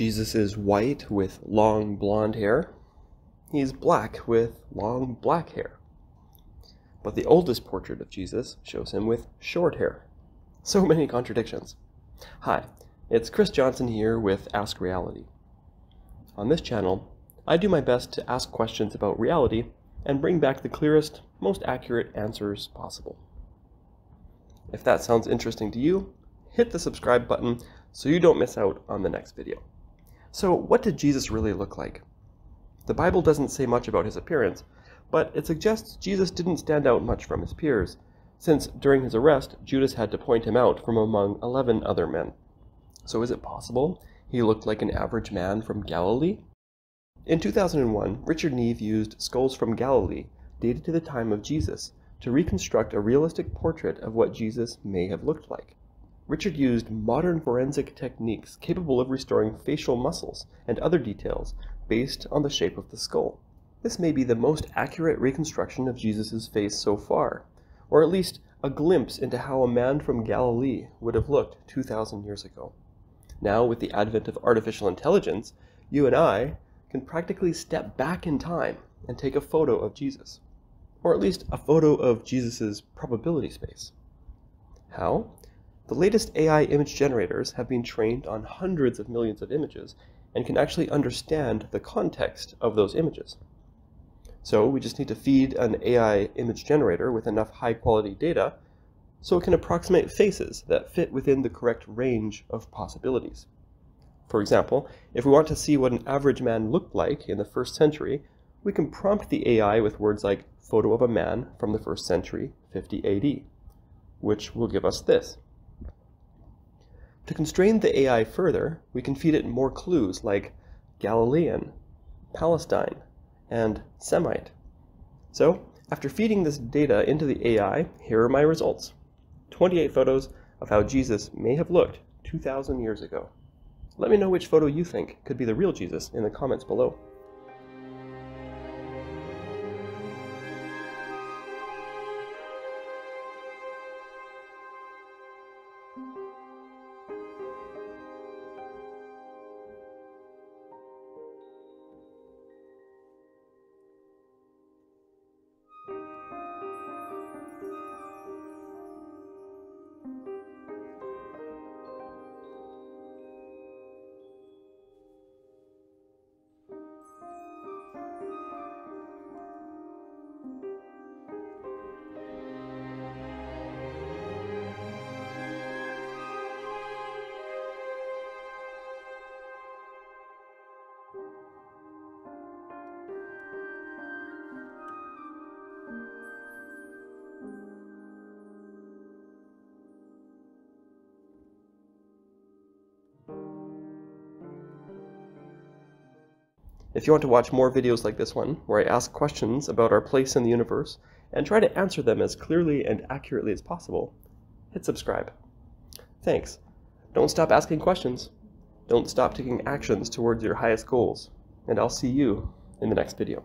Jesus is white with long blonde hair. He's black with long black hair. But the oldest portrait of Jesus shows him with short hair. So many contradictions. Hi, it's Chris Johnson here with Ask Reality. On this channel, I do my best to ask questions about reality and bring back the clearest, most accurate answers possible. If that sounds interesting to you, hit the subscribe button so you don't miss out on the next video. So what did Jesus really look like? The Bible doesn't say much about his appearance, but it suggests Jesus didn't stand out much from his peers, since during his arrest, Judas had to point him out from among 11 other men. So is it possible he looked like an average man from Galilee? In 2001, Richard Neave used skulls from Galilee, dated to the time of Jesus, to reconstruct a realistic portrait of what Jesus may have looked like. Richard used modern forensic techniques capable of restoring facial muscles and other details based on the shape of the skull. This may be the most accurate reconstruction of Jesus' face so far, or at least a glimpse into how a man from Galilee would have looked 2,000 years ago. Now, with the advent of artificial intelligence, you and I can practically step back in time and take a photo of Jesus, or at least a photo of Jesus' probability space. How? The latest AI image generators have been trained on hundreds of millions of images and can actually understand the context of those images. So we just need to feed an AI image generator with enough high quality data so it can approximate faces that fit within the correct range of possibilities. For example, if we want to see what an average man looked like in the first century, we can prompt the AI with words like photo of a man from the first century, 50 AD, which will give us this. To constrain the AI further, we can feed it more clues like Galilean, Palestine, and Semite. So, after feeding this data into the AI, here are my results. 28 photos of how Jesus may have looked 2,000 years ago. Let me know which photo you think could be the real Jesus in the comments below. If you want to watch more videos like this one, where I ask questions about our place in the universe and try to answer them as clearly and accurately as possible, hit subscribe. Thanks. Don't stop asking questions. Don't stop taking actions towards your highest goals. And I'll see you in the next video.